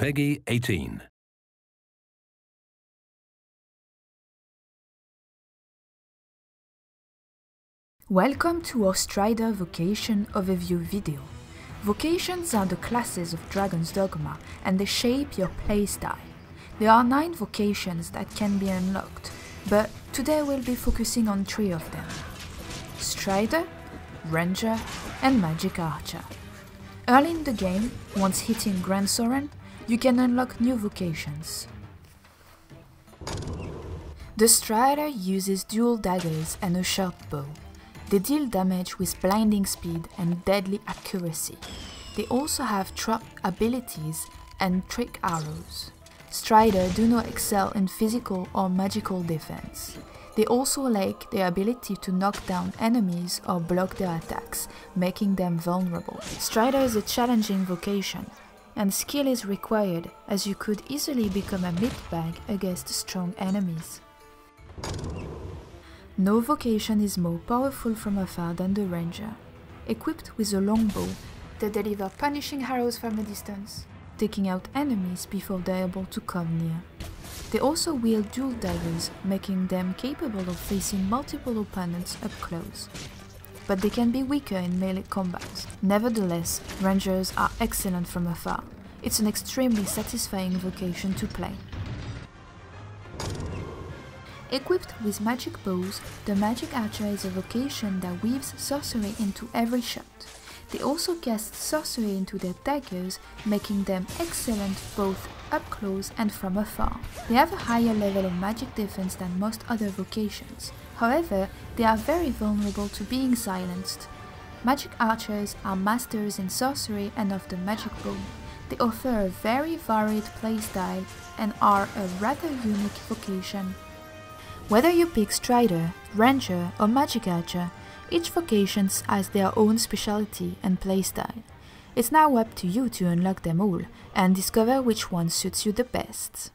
PEGI 18. Welcome to our Strider Vocation overview video. Vocations are the classes of Dragon's Dogma and they shape your playstyle. There are 9 vocations that can be unlocked, but today we'll be focusing on 3 of them. Strider, Ranger and Magic Archer. Early in the game, once hitting Gran Soren, you can unlock new vocations. The Strider uses dual daggers and a sharp bow. They deal damage with blinding speed and deadly accuracy. They also have trap abilities and trick arrows. Strider do not excel in physical or magical defense. They also lack the ability to knock down enemies or block their attacks, making them vulnerable. Strider is a challenging vocation, and skill is required as you could easily become a meatbag against strong enemies. No vocation is more powerful from afar than the ranger. Equipped with a longbow, they deliver punishing arrows from a distance, taking out enemies before they're able to come near. They also wield dual daggers, making them capable of facing multiple opponents up close. But they can be weaker in melee combat. Nevertheless, rangers are excellent from afar. It's an extremely satisfying vocation to play. Equipped with magic bows, the magic archer is a vocation that weaves sorcery into every shot. They also cast sorcery into their daggers, making them excellent both up close and from afar. They have a higher level of magic defense than most other vocations. However, they are very vulnerable to being silenced. Magic archers are masters in sorcery and of the magic bow. They offer a very varied playstyle and are a rather unique vocation. Whether you pick Strider, Ranger or Magic Archer, each vocation has their own specialty and playstyle. It's now up to you to unlock them all and discover which one suits you the best.